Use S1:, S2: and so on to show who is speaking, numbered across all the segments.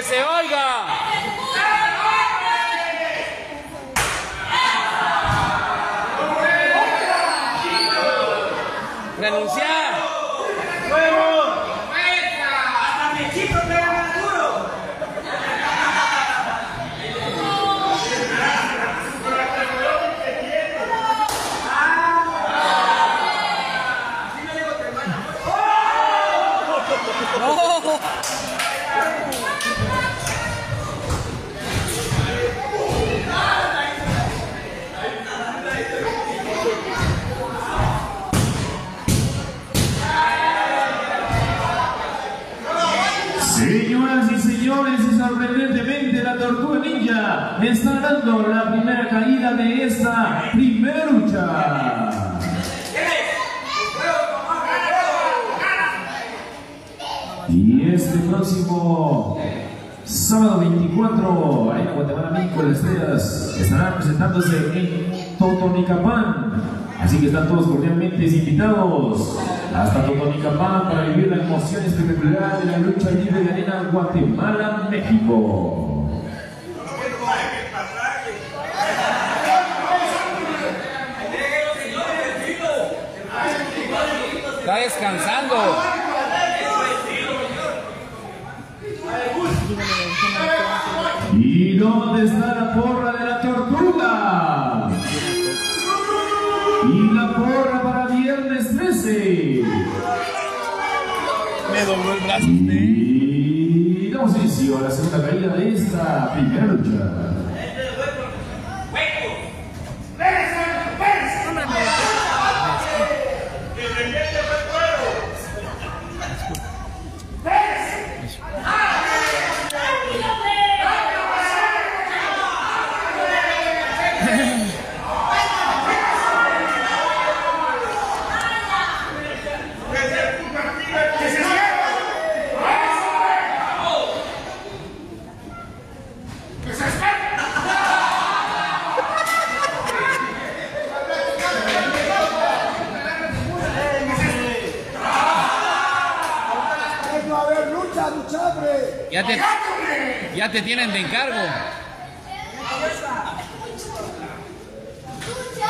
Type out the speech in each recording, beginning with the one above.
S1: que se oiga!
S2: Sorprendentemente la Tortuga Ninja está dando la primera caída de esta primera lucha. Y este próximo sábado 24, Arena Guatemala México las Estrellas estarán presentándose en Totonicapán. Así que están todos cordialmente invitados hasta Totonicapán para vivir la emoción espectacular de la lucha libre de Arena Guatemala México.
S1: Está descansando.
S2: ¿Y dónde está la porra de
S1: dobló el brazo
S2: Y damos inicio a la segunda caída de esta primera lucha.
S3: 不讲。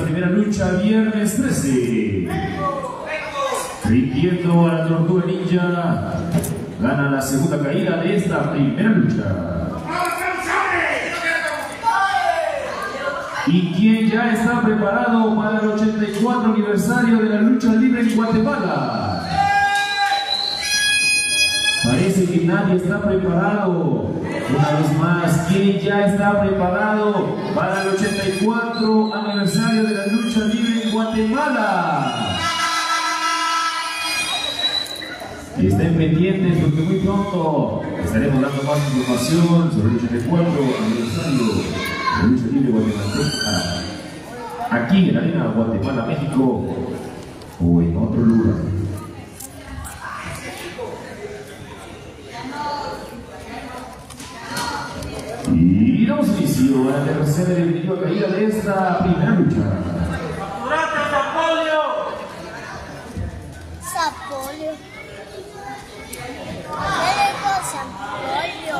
S2: Esta primera lucha viernes 13. Rindiendo a la tortuga ninja, gana la segunda caída de esta primera lucha. Y quien ya está preparado para el 84 aniversario de la lucha libre en Guatemala. Parece que nadie está preparado. Una vez más, ¿quién ya está preparado para el 84 aniversario de la lucha libre en Guatemala? Y estén pendientes porque muy pronto estaremos dando más información sobre el 84 aniversario de la lucha libre guatemalteca. Aquí en la Arena Guatemala, México o en otro lugar. Y damos inicio a la tercera y definitiva caída de esta primera lucha.
S4: Durante Zapolio.
S5: Sapolio. ¿Qué dijo Sapolio?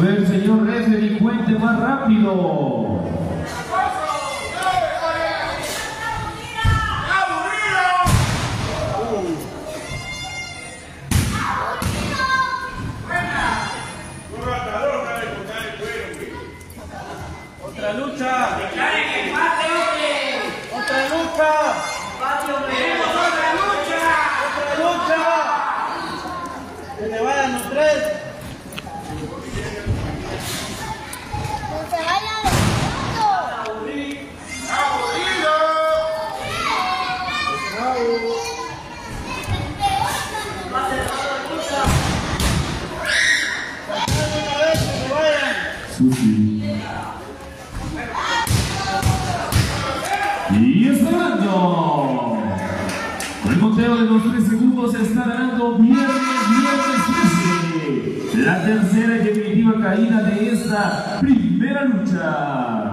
S2: Ver, señor referee, cuente más rápido. Y está ganando. Con el conteo de los 3 segundos está ganando viernes, viernes 13. La tercera y definitiva caída de esta primera lucha.